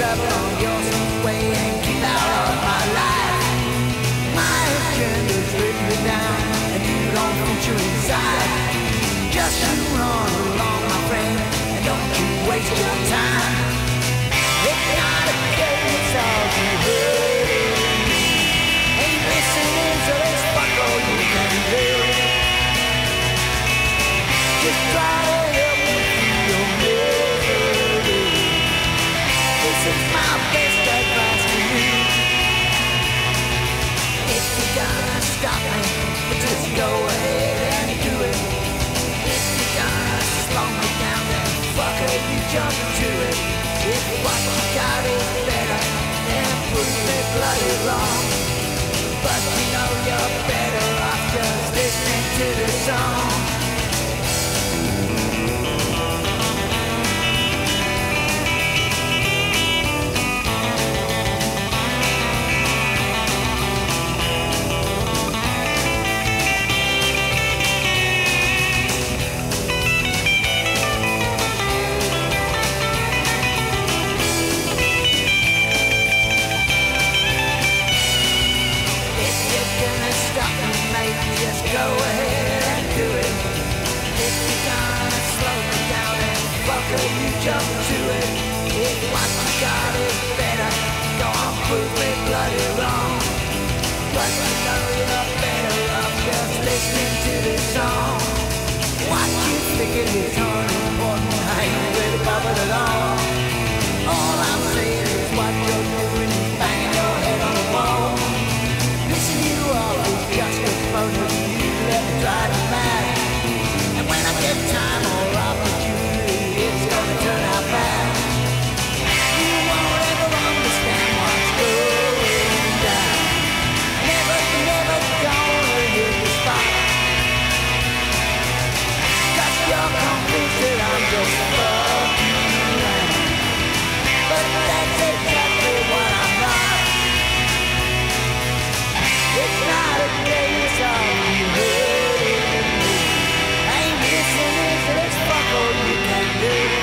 On your way and keep out of my life. My agenda's written down and you don't inside. Just you run along, my friend, and don't you waste your time. Not a you heard. Ain't listening, so it's fuck all you can do. Just try jump to it. If what you got is better, then prove me bloody wrong. But you know you're better off just listening to the song. Thinking Yeah.